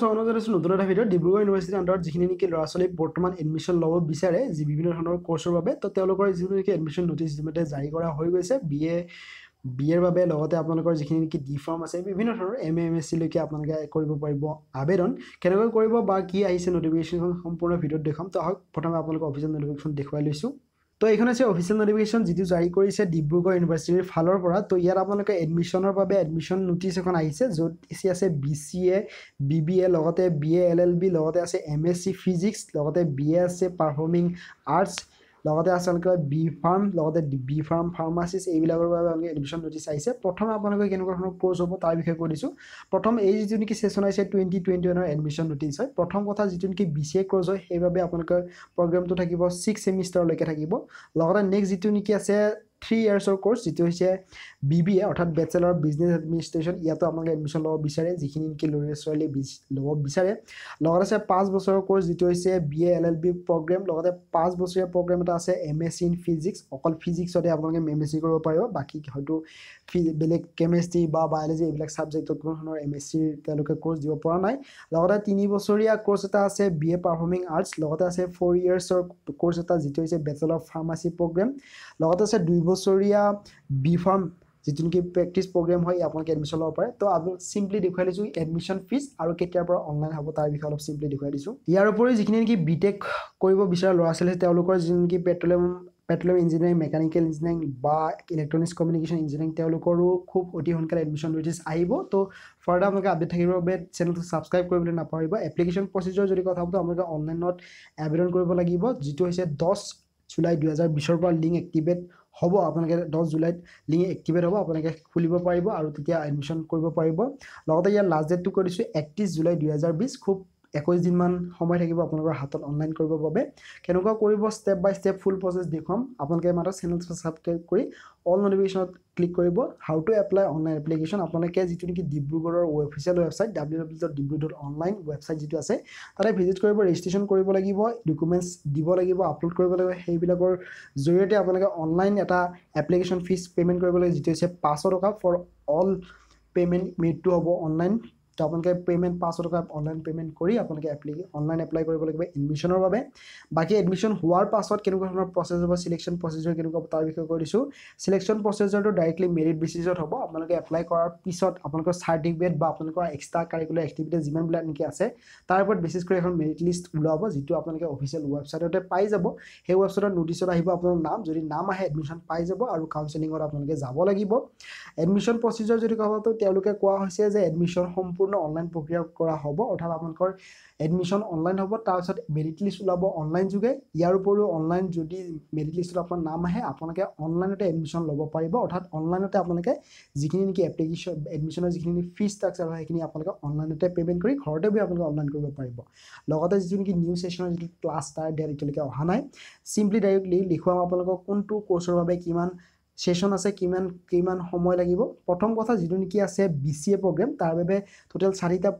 স্বৰ্ণজন আছোঁ নতুন এটা ভিডিঅ' ডিব্ৰুগড় ইউনিভাৰ্চিটিৰ আণ্ডাৰত যিখিনি নেকি ল'ৰা ছোৱালী বৰ্তমান এডমিশ্যন ল'ব বিচাৰে যি বিভিন্ন ধৰণৰ কৰ্চৰ বাবে তো তেওঁলোকৰ যিটো নেকি এডমিশ্যন নটিচ ইতিমধ্যে জাৰি কৰা হৈ গৈছে বি এ বি এৰ বাবে লগতে আপোনালোকৰ যিখিনি নেকি ডি ফাৰ্ম আছে বিভিন্ন ধৰণৰ এম এ এম এছ চিলৈকে আপোনালোকে কৰিব পাৰিব আবেদন। কেনেকৈ কৰিব বা কি আহিছে নটিফিকেশ্যনখন সম্পূৰ্ণ ভিডিঅ'ত দেখুৱাম তো আহক প্ৰথমে আপোনালোকৰ অফিচিয়েল নটিফিকেশ্যন দেখুৱাই লৈছোঁ। তো এইখন হৈছে অফিচিয়েল নটিফিকেশ্যন যিটো জাৰি কৰিছে ডিব্ৰুগড় ইউনিভাৰ্চিটিৰ ফালৰ পৰা। তো ইয়াত আপোনালোকে এডমিশ্যনৰ বাবে এডমিশ্যন নটিচ এখন আহিছে য'ত এচি আছে B C A B B A লগতে B A L L B লগতে আছে এম এছ চি ফিজিক্স লগতে বি এ আছে পাৰফৰ্মিং আৰ্টছ লগতে আপোনালোকে বি ফাৰ্ম লগতে বি ফাৰ্ম ফাৰ্মাচিষ্ট এইবিলাকৰ বাবে আপোনালোকে এডমিশ্যন নটিচ আহিছে। প্ৰথমে আপোনালোকে কেনেকুৱা ধৰণৰ কৰ্চ হ'ব তাৰ বিষয়ে কৈ দিছোঁ। প্ৰথম এই যিটো নেকি ছেশ্যন আহিছে টুৱেণ্টি টুৱেণ্টি ওৱানৰ এডমিশ্যন নটিচ হয়। প্ৰথম কথা যিটো নেকি বি চি এ কৰ্চ হয় সেইবাবে আপোনালোকৰ প্ৰগ্ৰেমটো থাকিব ছিক্স ছেমিষ্টাৰলৈকে থাকিব। লগতে নেক্সট যিটো নেকি আছে থ্ৰী ইয়াৰ্ছৰ কৰ্চ যিটো হৈছে বি বি এ অৰ্থাৎ বেচেলৰ বিজনেছ এডমিনিষ্ট্ৰেশ্যন ইয়াতো আপোনালোকে এডমিশ্যন ল'ব বিচাৰে যিখিনি নেকি ল'ৰা ছোৱালী ল'ব বিচাৰে। লগতে আছে পাঁচ বছৰৰ কৰ্চ যিটো হৈছে B A L L B program লগতে পাঁচ বছৰীয়া প্ৰগ্ৰেম এটা আছে M S C in physics অকল ফিজিক্সতে আপোনালোকে এম এছ চি কৰিব পাৰিব বাকী হয়তো বেলেগ কেমেষ্ট্ৰি বা বায়'লজি এইবিলাক ছাবজেক্টত কোনো ধৰণৰ এম এছ চিৰ তেওঁলোকে কৰ্চ দিব পৰা নাই। লগতে তিনি বছৰীয়া কৰ্চ এটা আছে বি এ পাৰফৰ্মিং আৰ্টছ লগতে আছে ফ'ৰ ইয়াৰ্ছৰ কৰ্চ এটা যিটো হৈছে বেচেলৰ ফাৰ্মাচী প্ৰগ্ৰেম লগতে আছে দুই বছৰীয়া বি ফাৰ্ম যিটো নেকি প্ৰেক্টিছ প্ৰগ্ৰেম হয় আপোনালোকে এডমিশ্যন ল'ব পাৰে। তো আমি চিম্পলি দেখুৱাই দিছোঁ এডমিশ্যন ফিজ আৰু কেতিয়াৰ পৰা অনলাইন হ'ব তাৰ বিষয়ে অলপ চিম্পলি দেখুৱাই দিছোঁ। ইয়াৰ উপৰি যিখিনি নেকি বি টেক কৰিব বিচৰা ল'ৰা ছোৱালী তেওঁলোকৰ যিটো নেকি petroleum petroleum engineering mechanical engineering বা ইলেক্ট্ৰনিক্স কমিউনিকেশ্যন ইঞ্জিনিয়াৰিং তেওঁলোকৰো খুব অতি সোনকালে এডমিশ্যন নটিচ আহিব। তো ফাৰ্ডাৰ আপোনালোকে আপডেট থাকিবৰ বাবে চেনেলটো ছাবস্ক্ৰাইব কৰিবলৈ নাপাহৰিব। এপ্লিকেশ্যন প্ৰচিজৰ যদি কথা পাতোঁ আপোনালোকে অনলাইনত আবেদন কৰিব লাগিব যিটো হৈছে দহ জুলাই দুহেজাৰ বিছৰ পৰা লিংক এক্টিভেট হ'ব আপোনালোকে দহ জুলাইত লিংক এক্টিভেট হ'ব আপোনালোকে খুলিব পাৰিব আৰু তেতিয়া এডমিশ্যন কৰিব পাৰিব। লগতে ইয়াৰ লাষ্ট ডেটটো কৈ দিছোঁ একত্ৰিছ জুলাই দুহেজাৰ বিছ খুব একৈছ দিনমান সময় থাকিব আপোনালোকৰ হাতত অনলাইন কৰিবৰ বাবে। কেনেকুৱা কৰিব step by step full process দেখুৱাম। আপোনালোকে মাত্ৰ চেনেলটো ছাবস্ক্ৰাইব কৰি অল নটিফিকেশ্যনত ক্লিক কৰিব। How to apply online application আপোনালোকে যিটো নেকি ডিব্ৰুগড়ৰ official website W W dot Dibru dot online website যিটো আছে তাতে ভিজিট কৰিব ৰেজিষ্ট্ৰেশ্যন কৰিব লাগিব ডকুমেণ্টছ দিব লাগিব আপলোড কৰিব লাগিব সেইবিলাকৰ জৰিয়তে আপোনালোকে অনলাইন এটা এপ্লিকেশ্যন ফিজ পে'মেণ্ট কৰিব লাগিব যিটো হৈছে পাঁচশ টকা ফৰ অল পে'মেণ্ট মেডটো হ'ব অনলাইন তো আপোনালোকে পে'মেণ্ট পাঁচশ টকা অনলাইন পে'মেণ্ট কৰি আপোনালোকে এপ্লি অনলাইন এপ্লাই কৰিব লাগিব এডমিশ্যনৰ বাবে। বাকী এডমিশ্যন হোৱাৰ পাছত কেনেকুৱা ধৰণৰ প্ৰচেছ হ'ব চিলেকশ্যন প্ৰচিজাৰ কেনেকুৱা তাৰ বিষয়ে কৈ দিছোঁ। চিলেকশ্যন প্ৰচেছৰটো ডাইৰেক্টলি মেৰিট বেচিছত হ'ব। আপোনালোকে এপ্লাই কৰাৰ পিছত আপোনালোকৰ চাৰ্টিফিকেট বা আপোনালোকৰ এক্সট্ৰা কাৰিকুলাৰ এক্টিভিটিজ যিমানবিলাক নেকি আছে তাৰ ওপৰত বেচিছ কৰি এখন মেৰিট লিষ্ট ওলাব যিটো আপোনালোকে অফিচিয়েল ৱেবছাইটতে পাই যাব। সেই ৱেবছাইটত নটিচত আহিব আপোনাৰ নাম। যদি নাম আহে এডমিশ্যন পাই যাব আৰু কাউঞ্চেলিঙত আপোনালোকে যাব লাগিব। এডমিশ্যন প্ৰচিজাৰ যদি ক'ব তেওঁলোকে কোৱা হৈছে যে এডমিশ্যন সম্পূৰ্ণ অনলাইন প্ৰক্ৰিয়া কৰা হ'ব। অৰ্থাৎ আপোনালোকৰ এডমিশ্যন অনলাইন হ'ব তাৰপিছত মেৰিট লিষ্ট ওলাব অনলাইন যোগে। ইয়াৰ উপৰিও অনলাইন যদি মেৰিট লিষ্টত আপোনাৰ নাম আহে আপোনালোকে অনলাইনতে এডমিশ্যন ল'ব পাৰিব। অৰ্থাৎ অনলাইনতে আপোনালোকে যিখিনি নেকি এপ্লিকেশ্যন এডমিশ্যনৰ যিখিনি ফিজ ষ্ট্ৰাকচাৰ হয় সেইখিনি আপোনালোকে অনলাইনতে পে'মেণ্ট কৰি ঘৰতে বহি আপোনালোকে অনলাইন কৰিব পাৰিব। লগতে যিটো নেকি নিউ ছেশ্যনৰ যিটো ক্লাছ তাৰ ডেট এতিয়ালৈকে অহা নাই চিম্পলি ডাইৰেক্টলি লিখুৱাম আপোনালোকক কোনটো কৰ্চৰ বাবে কিমান ছেশ্যন আছে কিমান কিমান সময় লাগিব? প্ৰথম কথা যিটো নেকি আছে বি চি এ প্ৰগ্ৰেম তাৰ বাবে টোটেল চাৰিটা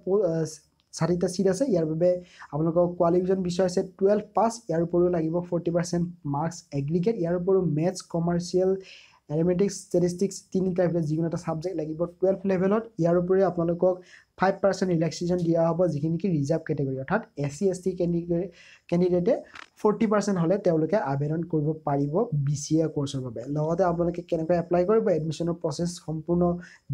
চাৰিটা ছিট আছে। ইয়াৰ বাবে আপোনালোকৰ কোৱালিফিকেশ্যন বিচাৰিছে টুৱেলভ পাছ ইয়াৰ উপৰিও লাগিব ফৰ্টি পাৰ্চেণ্ট মাৰ্কছ এগ্ৰিগেট ইয়াৰ উপৰিও মেথছ কমাৰ্চিয়েল এথমেটিক্স ষ্টেটিষ্টিক্স ভিতৰত যিকোনো এটা ছাবজেক্ট লাগিব টুৱেলভ লেভেলত ইয়াৰ উপৰিও আপোনালোকক ফাইভ পাৰ্চেণ্ট ৰিলেক্সেশ্যন দিয়া হ'ব যিখিনি নেকি ৰিজাৰ্ভ কেটেগৰী অৰ্থাৎ S C S T candidate কেণ্ডিডেটে forty percent হ'লে তেওঁলোকে আবেদন কৰিব পাৰিব বি চি এ কৰ্চৰ বাবে। লগতে আপোনালোকে কেনেকৈ এপ্লাই কৰিব এডমিশ্যনৰ প্ৰচেছ সম্পূৰ্ণ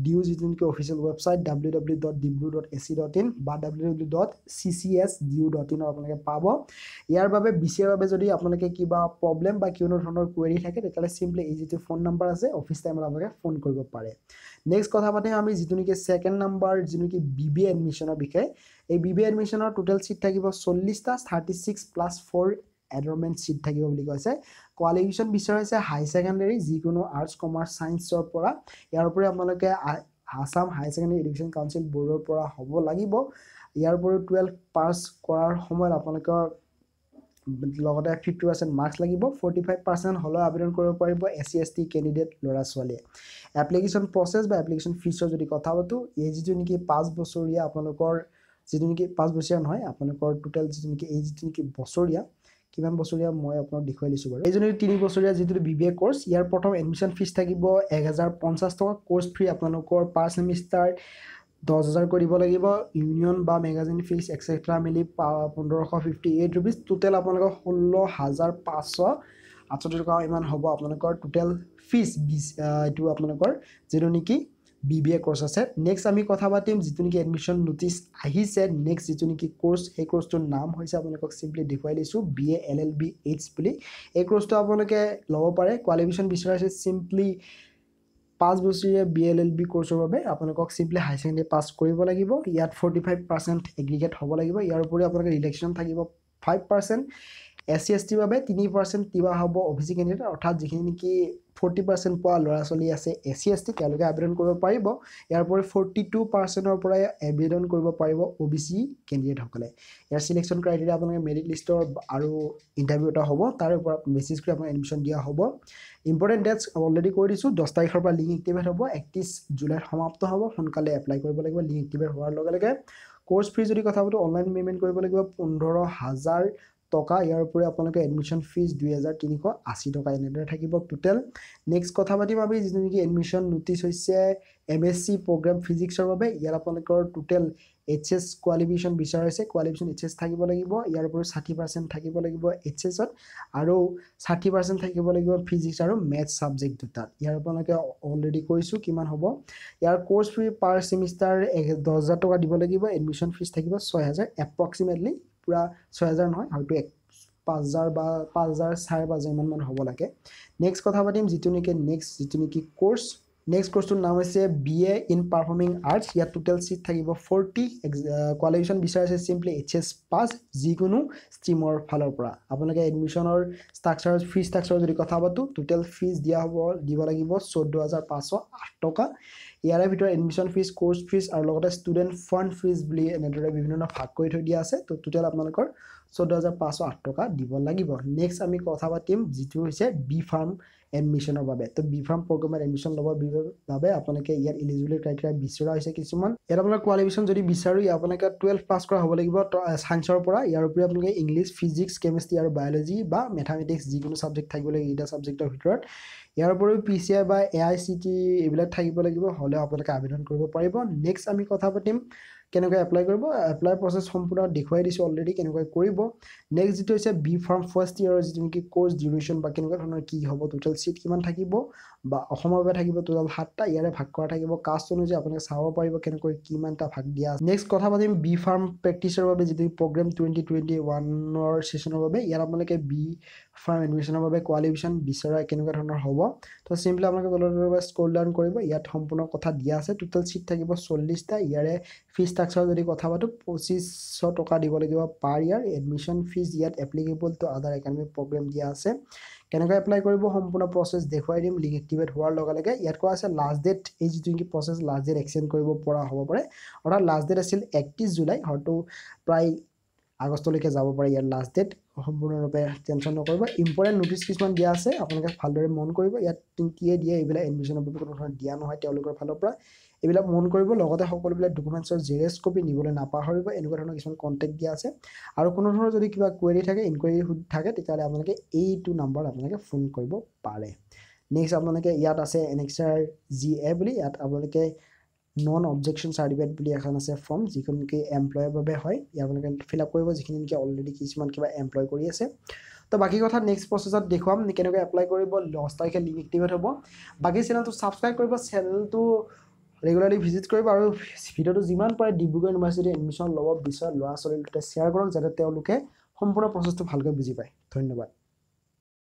ডিউ যিটো নেকি official website W W dot Dibru dot A C dot in বা W W dot C C S DU dot ইনত আপোনালোকে পাব। ইয়াৰ বাবে বি চি এৰ বাবে যদি আপোনালোকে কিবা প্ৰব্লেম বা কোনো ধৰণৰ কুৱেৰি থাকে তেতিয়াহ'লে চিম্পলি এই যিটো ফোন নম্বৰ আছে অফিচ টাইমত আপোনালোকে ফোন কৰিব পাৰে। নেক্সট কথা পাতিম আমি যিটো নেকি ছেকেণ্ড নাম্বাৰ যিটো নেকি বি বি এডমিশ্যনৰ বিষয়ে। এই বি বি এডমিশ্যনৰ টোটেল ছিট থাকিব চল্লিছটা থাৰ্টি ছিক্স প্লাছ ফ'ৰ এডৰমেণ্ট ছিট থাকিব বুলি কৈছে কোৱালিফিকেশ্যন বিচৰাইছে হাই ছেকেণ্ডেৰী যিকোনো আৰ্টছ কমাৰ্চ ছায়েন্সৰ পৰা। ইয়াৰ উপৰি আপোনালোকে Assam high secondary education council বৰ্ডৰ পৰা হ'ব লাগিব। ইয়াৰ উপৰিও টুৱেলভ পাছ কৰাৰ সময়ত আপোনালোকৰ লগতে ফিফটি পাৰ্চেণ্ট মাৰ্কছ লাগিব ফৰ্টি ফাইভ পাৰ্চেণ্ট হ'লেও আবেদন কৰিব পাৰিব S C S T candidate ল'ৰা ছোৱালীয়ে। এপ্লিকেশ্যন প্ৰচেছ বা এপ্লিকেশ্যন ফিজৰ যদি কথা পাতোঁ এই যিটো নেকি পাঁচ বছৰীয়া আপোনালোকৰ যিটো নেকি পাঁচ বছৰীয়া নহয় আপোনালোকৰ টোটেল যিটো নেকি এই যিটো নেকি বছৰীয়া কিমান বছৰীয়া মই আপোনাক দেখুৱাই দিছোঁ বাৰু। এইজনী তিনি বছৰীয়া যিটো বি বি এ কৰ্চ ইয়াৰ প্ৰথম এডমিশ্যন ফিজ থাকিব এক হাজাৰ পঞ্চাছ টকা কৰ্চ ফ্ৰী আপোনালোকৰ পাৰ ছেমিষ্টাৰ দহ হাজাৰকৈ দিব লাগিব ইউনিয়ন বা মেগাজিন ফিজ এক্সেট্ৰা মিলি পোন্ধৰশ ফিফটি এইট ৰুপিজ টোটেল আপোনালোকৰ ষোল্ল হাজাৰ পাঁচশ আঠষষ্ঠি টকা ইমান হ'ব আপোনালোকৰ টোটেল ফিজ বিছ এইটো আপোনালোকৰ যিটো নেকি বি বি এ কৰ্চ আছে। নেক্সট আমি কথা পাতিম যিটো নেকি এডমিশ্যন নটিচ আহিছে। নেক্সট যিটো নেকি কৰ্চ সেই কৰ্চটোৰ নাম হৈছে আপোনালোকক চিম্পলি দেখুৱাই দিছোঁ B A L L B H বুলি। এই কৰ্চটো আপোনালোকে ল'ব পাৰে। কোৱালিফিকেশ্যন বিচাৰিছে চিম্পলি পাঁচ বছৰীয়া বি এল এল বি কৰ্চৰ বাবে আপোনালোকক চিম্পলি হাই ছেকেণ্ডেৰী পাছ কৰিব লাগিব। ইয়াত ফৰ্টি ফাইভ পাৰ্চেণ্ট এগ্ৰিগেট হ'ব লাগিব। ইয়াৰ উপৰি আপোনালোকে ৰিলেকশ্যন থাকিব five percent S C S টিৰ বাবে তিনি পাৰ্চেণ্ট কিবা হ'ব অ' বি চি কেণ্ডিডেট অৰ্থাৎ যিখিনি নেকি ফৰ্টি পাৰ্চেণ্ট পোৱা ল'ৰা ছোৱালী আছে এছ চি এছ টি তেওঁলোকে আবেদন কৰিব পাৰিব। ইয়াৰ উপৰি ফৰ্টি টু পাৰ্চেণ্টৰ পৰাই আবেদন কৰিব পাৰিব অ' বি চি কেণ্ডিডেটসকলে ইয়াৰ চিলেকশ্যন ক্ৰাইটেৰিয়া আপোনালোকে মেৰিট লিষ্টৰ আৰু ইণ্টাৰভিউ এটা হ'ব তাৰ ওপৰত বেচিছ কৰি আপোনাক এডমিশ্যন দিয়া হ'ব। ইম্পৰ্টেণ্ট ডেটছ অলৰেডি কৈ দিছোঁ দহ তাৰিখৰ পৰা লিংক এক্টিভেট হ'ব একত্ৰিছ জুলাইত সমাপ্ত হ'ব সোনকালে এপ্লাই কৰিব লাগিব লিংক এক্টিভেট হোৱাৰ লগে লগে। কৰ্চ ফ্ৰী যদি কথা পাতোঁ অনলাইন পে'মেণ্ট কৰিব লাগিব পোন্ধৰ হাজাৰ টকা ইয়াৰ উপৰি আপোনালোকে এডমিশ্যন ফিজ দুই হাজাৰ তিনিশ আশী টকা এনেদৰে থাকিব টোটেল নেক্সট কথা পাতিম আমি যিটো নেকি এডমিশ্যন নটিচ হৈছে এম এছ চি প্ৰগ্ৰেম ফিজিক্সৰ বাবে। ইয়াত আপোনালোকৰ টোটেল এইচ এছ কোৱালিফিকেশ্যন বিচৰা হৈছে। কোৱালিফিকেশ্যন এইচ এছ থাকিব লাগিব ইয়াৰ উপৰি ষাঠি পাৰ্চেণ্ট থাকিব লাগিব এইচ এছত আৰু ষাঠি পাৰ্চেণ্ট থাকিব লাগিব ফিজিক্স আৰু মেথছ ছাবজেক্ট দুটাত। ইয়াৰ আপোনালোকে অলৰেডি কৈছোঁ কিমান হ'ব। ইয়াৰ কৰ্চ ফ্ৰী পাৰ ছেমিষ্টাৰ দহ হাজাৰ টকা দিব লাগিব। এডমিশ্যন ফিজ থাকিব ছয় হাজাৰ এপ্ৰক্সিমেটলি পূৰা ছয় হাজাৰ নহয় হয়তো এক পাঁচ হাজাৰ বা পাঁচ হাজাৰ চাৰে পাঁচ হাজাৰ ইমানমান হ'ব লাগে। নেক্সট কথা পাতিম যিটো নেকি নেক্সট যিটো নেকি কৰ্চ নেক্সট কৰ্চটোৰ নাম হৈছে B A in performing arts ইয়াত টোটেল চিট থাকিব ফৰ্টি কোৱালিফিকেশ্যন বিচাৰিছে চিম্পলি এইচ এছ পাছ যিকোনো ষ্ট্ৰীমৰ ফালৰ পৰা। আপোনালোকে এডমিশ্যনৰ ষ্ট্ৰাকচাৰ ফিজ ষ্ট্ৰাকচাৰ যদি কথা পাতোঁ টোটেল ফিজ দিয়া হ'ব দিব লাগিব চৈধ্য হাজাৰ পাঁচশ আঠ টকা। ইয়াৰে ভিতৰত এডমিশ্যন ফিজ কৰ্চ ফিজ আৰু লগতে ষ্টুডেণ্ট ফাণ্ড ফিজ বুলি এনেদৰে বিভিন্ন ধৰণৰ ভাগ কৰি থৈ দিয়া আছে। ত' টোটেল আপোনালোকৰ চৈধ্য হাজাৰ পাঁচশ আঠ টকা দিব লাগিব নেক্সট আমি কথা পাতিম যিটো হৈছে বি ফাৰ্ম এডমিশ্যনৰ বাবে তো বি ফাৰ্ম প্ৰগ্ৰেমত এডমিশ্যন ল'বৰ বাবে আপোনালোকে ইয়াত ইলিজিবিলিটি ক্ৰাইটেৰিয়া বিচৰা হৈছে কিছুমান ইয়াত আপোনাৰ কোৱালিফিকেশ্যন যদি বিচাৰোঁ আপোনালোকে টুৱেলভ পাছ কৰা হ'ব লাগিব ছায়েন্সৰ পৰা ইয়াৰ উপৰি আপোনালোকে ইংলিছ ফিজিক্স কেমেষ্ট্ৰি আৰু বায়'লজি বা মেথামেটিক্স যিকোনো ছাবজেক্ট থাকিব লাগিব এইকেইটা ছাবজেক্টৰ ভিতৰত। ইয়াৰ উপৰিও পি চি আই বা এ আই চি টি এইবিলাক থাকিব লাগিব হ'লেও আপোনালোকে আবেদন কৰিব পাৰিব নেক্সট আমি কথা পাতিম কেনেকৈ এপ্লাই কৰিব এপ্লাই প্ৰচেছ সম্পূৰ্ণ দেখুৱাই দিছোঁ অলৰেডি কেনেকৈ কৰিব। নেক্সট যিটো হৈছে বি ফাৰ্ম ফাৰ্ষ্ট ইয়েৰৰ যিটো নেকি কৰ্চ ডিউৰেশ্যন বা কেনেকুৱা ধৰণৰ কি হ'ব টোটেল চিট কিমান থাকিব বা অসমৰ বাবে থাকিব টোটেল সাতটা ইয়াৰে ভাগ কৰা থাকিব। কাষ্ট অনুযায়ী আপোনালোকে চাব পাৰিব কেনেকৈ কিমানটা ভাগ দিয়া নেক্সট কথা পাতিম বি ফাৰ্ম প্ৰেক্টিছৰ বাবে যিটো প্ৰগ্ৰেম টুৱেণ্টি টুৱেণ্টি ওৱানৰ ছেশ্যনৰ বাবে ইয়াত আপোনালোকে বি ফাৰ্ম এডমিশ্যনৰ বাবে কোৱালিফিকেশ্যন বিচৰা কেনেকুৱা ধৰণৰ হ'ব? তো চিম্পলি আপোনালোকে তলৰ স্কল ডাউন কৰিব ইয়াত সম্পূৰ্ণ কথা দিয়া আছে। টোটেল চিট থাকিব চল্লিছটা ইয়াৰে ফিজ ষ্ট্ৰাকচাৰ যদি কথা পাতোঁ পঁচিছশ টকা দিব লাগিব পাৰ ইয়াৰ এডমিশ্যন ফিজ ইয়াত applicable to other academic program দিয়া আছে। কেনেকৈ এপ্লাই কৰিব সম্পূৰ্ণ প্ৰচেছ দেখুৱাই দিম লিংক এক্টিভেট হোৱাৰ লগে লগে। ইয়াত কোৱা আছে লাষ্ট ডেট এই যিটো নেকি প্ৰচেছ লাষ্ট ডেট এক্সটেণ্ড কৰিব পৰা হ'ব পাৰে। অৰ্থাৎ লাষ্ট ডেট আছিল একত্ৰিছ জুলাই হয়তো প্ৰায় আগষ্টলৈকে যাব পাৰে ইয়াৰ লাষ্ট ডেট সম্পূৰ্ণৰূপে টেনশ্যন নকৰিব। ইম্পৰ্টেণ্ট নটিচ কিছুমান দিয়া আছে আপোনালোকে ভালদৰে মন কৰিব। ইয়াত কিয়ে দিয়ে এইবিলাক এডমিশ্যনৰ বাবে কোনো ধৰণৰ দিয়া নহয় তেওঁলোকৰ ফালৰ পৰা। এইবিলাক মন কৰিব লগতে সকলোবিলাক ডকুমেণ্টছৰ জেৰেক্স কপি নিবলৈ নাপাহৰিব এনেকুৱা ধৰণৰ কিছুমান কণ্টেক্ট দিয়া আছে। আৰু কোনো ধৰণৰ যদি কিবা কুৱেৰি থাকে ইনকুৱাৰী থাকে তেতিয়াহ'লে আপোনালোকে এইটো নাম্বাৰত আপোনালোকে ফোন কৰিব পাৰে। নেক্সট আপোনালোকে ইয়াত আছে এনেক্সাৰ জি এ বুলি ইয়াত আপোনালোকে নন অবজেকশ্যন চাৰ্টিফিকেট বুলি এখন আছে ফৰ্ম যিখন নেকি এমপ্লয়ৰ বাবে হয়। ইয়াত আপোনালোকে ফিল আপ কৰিব যিখিনি নেকি অলৰেডি কিছুমান কিবা এমপ্লয় কৰি আছে। তো বাকী কথা নেক্সট প্ৰচেছত দেখুৱাম কেনেকৈ এপ্লাই কৰিব দহ তাৰিখে লিংক এক্টিভেট হ'ব। বাকী চেনেলটো ছাবস্ক্ৰাইব কৰিব চেনেলটো ৰেগুলাৰলি ভিজিট কৰিব আৰু ভিডিঅ'টো যিমান পাৰে ডিব্ৰুগড় ইউনিভাৰ্চিটি এডমিশ্যন ল'ব বিচৰা ল'ৰা ছোৱালীৰ শ্বেয়াৰ কৰক যাতে তেওঁলোকে সম্পূৰ্ণ প্ৰচেছটো ভালকৈ বুজি পায়। ধন্যবাদ।